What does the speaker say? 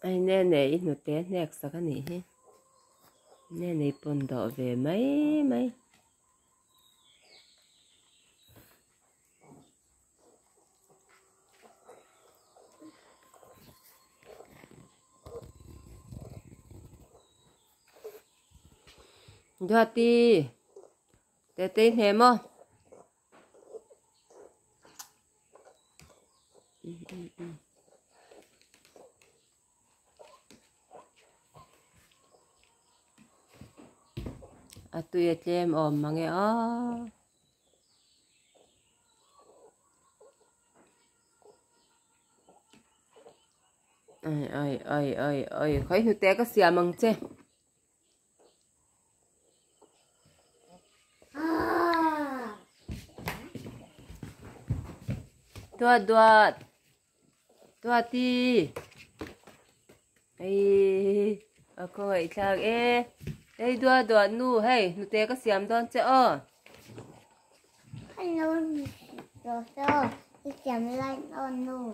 ai, nè nè, ít nụ té, nè sao cái này hết. Nè nè bồn đỏ về mấy mấy. Cho ti Để tên hề mơ. À tôi ở em ôm mà nghe ó. Ơi ơi ơi ơi ơi, khói hụt té có xìa mừng chứ. Tua tua tua ti ai ở cô ấy chào ê đây tua tua nu hey nu té có xiêm đón chứ ơ Hello, rồi rồi, đi chậm lại đón nu.